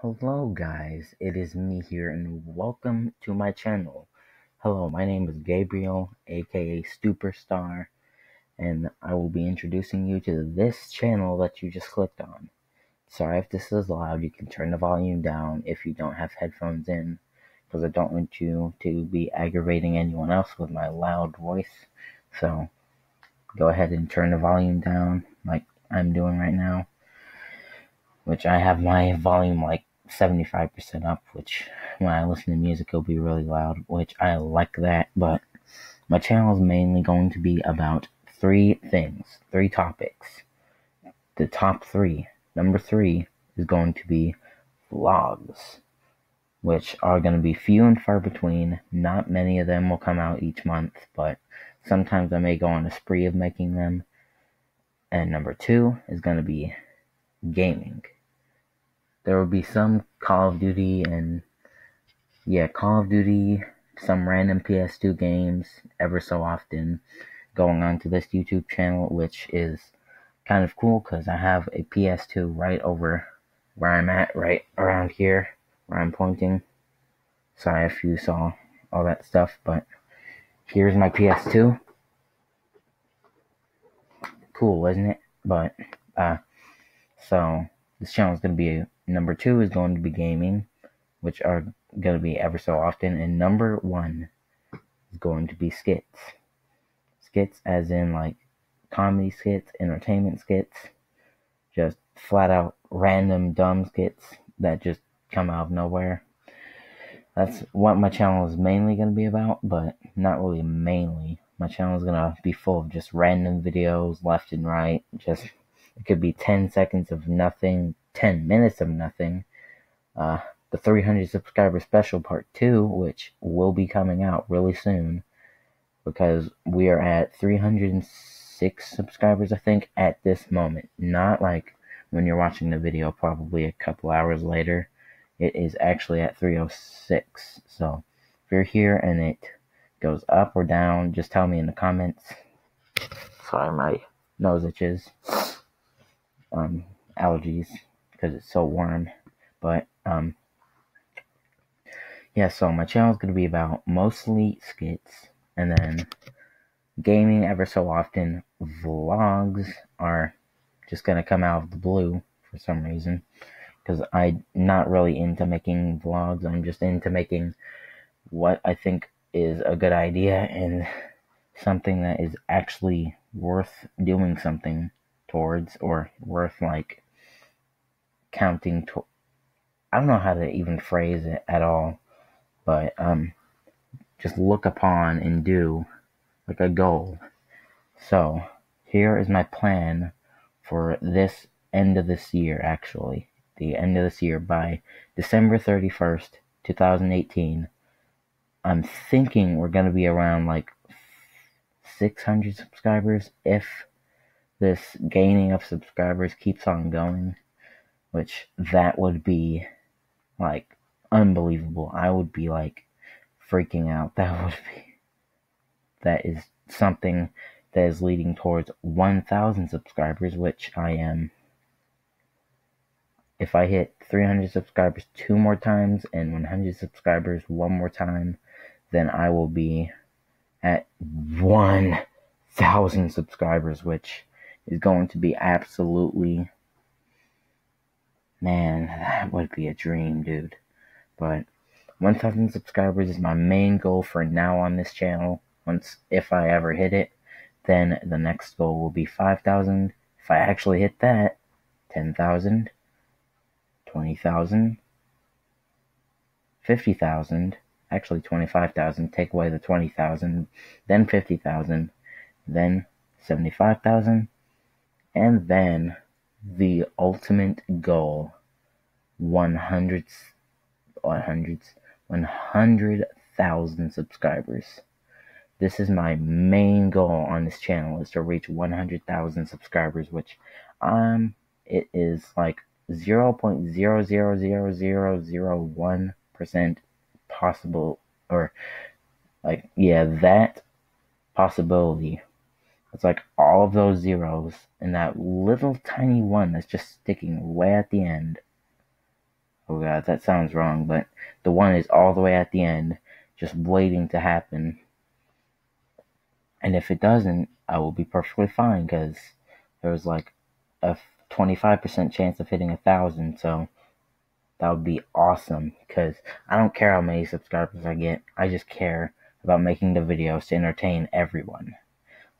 Hello guys, it is me here and welcome to my channel. Hello, my name is Gabriel, aka Stuper Star, and I will be introducing you to this channel that you just clicked on. Sorry if this is loud, you can turn the volume down if you don't have headphones in, because I don't want you to be aggravating anyone else with my loud voice. So, go ahead and turn the volume down like I'm doing right now which I have my volume like 75% up, which when I listen to music, it'll be really loud, which I like that. But my channel is mainly going to be about three things, three topics. The top three. Number three is going to be vlogs, which are going to be few and far between. Not many of them will come out each month, but sometimes I may go on a spree of making them. And number two is going to be gaming there will be some Call of Duty and yeah, Call of Duty, some random PS2 games ever so often going on to this YouTube channel, which is kind of cool because I have a PS2 right over where I'm at, right around here where I'm pointing. Sorry if you saw all that stuff, but here's my PS2. Cool, isn't it? But, uh, so this channel is going to be Number two is going to be gaming, which are going to be ever so often. And number one is going to be skits. Skits, as in like comedy skits, entertainment skits, just flat out random dumb skits that just come out of nowhere. That's what my channel is mainly going to be about, but not really mainly. My channel is going to be full of just random videos left and right. Just, it could be 10 seconds of nothing, 10 minutes of nothing. Uh, the 300 subscriber special part 2, which will be coming out really soon because we are at 306 subscribers, I think, at this moment. Not like when you're watching the video, probably a couple hours later. It is actually at 306. So if you're here and it goes up or down, just tell me in the comments. Sorry, my nose itches. Um, allergies because it's so warm. But um, yeah, so my channel is going to be about mostly skits and then gaming ever so often. Vlogs are just going to come out of the blue for some reason because I'm not really into making vlogs. I'm just into making what I think is a good idea and something that is actually worth doing something towards or worth like counting to I don't know how to even phrase it at all, but um just look upon and do like a goal. So, here is my plan for this end of this year actually. The end of this year by December 31st, 2018. I'm thinking we're going to be around like 600 subscribers if this gaining of subscribers keeps on going which that would be like unbelievable. I would be like freaking out. That would be that is something that is leading towards 1000 subscribers, which I am if I hit 300 subscribers two more times and 100 subscribers one more time, then I will be at 1000 subscribers, which is going to be absolutely Man, that would be a dream, dude. But 1,000 subscribers is my main goal for now on this channel. Once, if I ever hit it, then the next goal will be 5,000. If I actually hit that, 10,000, 20,000, 50,000, actually 25,000, take away the 20,000, then 50,000, then 75,000, and then the ultimate goal 100 100 100,000 subscribers. This is my main goal on this channel is to reach 100,000 subscribers, which um it is like 0.000001% possible or like yeah, that possibility it's like all of those zeros and that little tiny one that's just sticking way at the end. Oh god, that sounds wrong, but the one is all the way at the end, just waiting to happen. And if it doesn't, I will be perfectly fine because there was like a 25% chance of hitting a thousand, so that would be awesome because I don't care how many subscribers I get, I just care about making the videos to entertain everyone.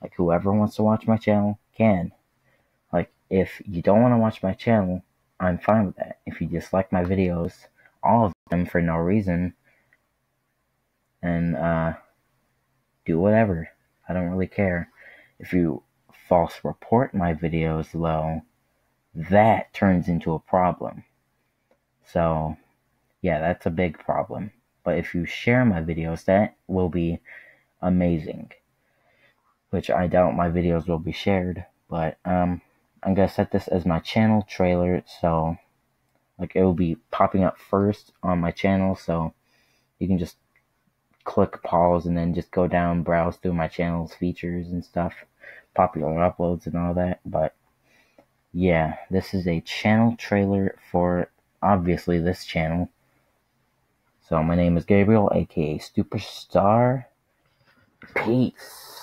Like, whoever wants to watch my channel can. Like, if you don't want to watch my channel, I'm fine with that. If you dislike my videos, all of them for no reason, and uh, do whatever. I don't really care. If you false report my videos, though, that turns into a problem. So, yeah, that's a big problem. But if you share my videos, that will be amazing. Which I doubt my videos will be shared, but um, I'm gonna set this as my channel trailer, so like it will be popping up first on my channel, so you can just click pause and then just go down, browse through my channel's features and stuff, popular uploads and all that. But yeah, this is a channel trailer for obviously this channel. So my name is Gabriel, aka Stuper Star. Peace.